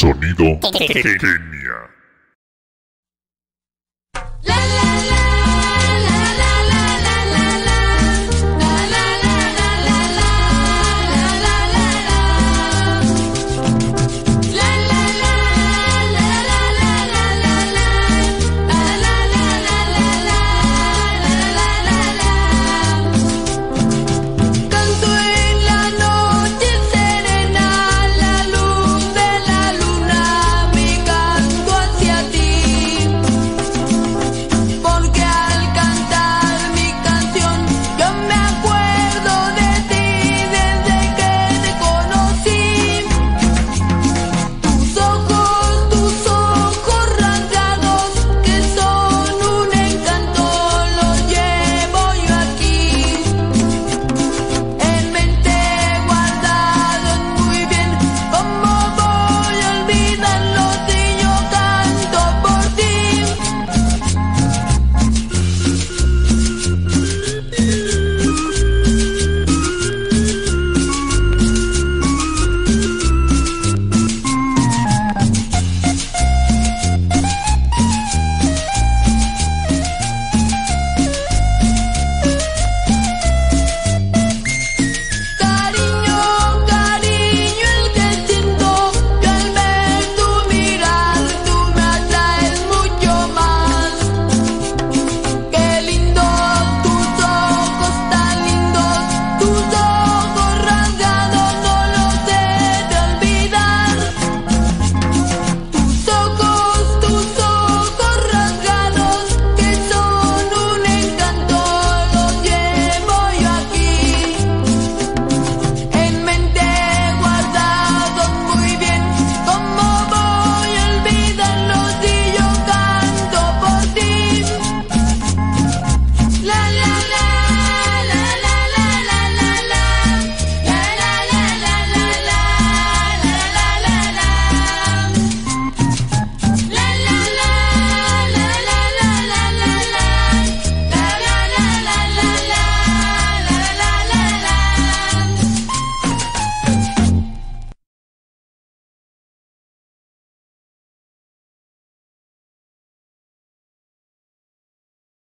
Sonido Kenia.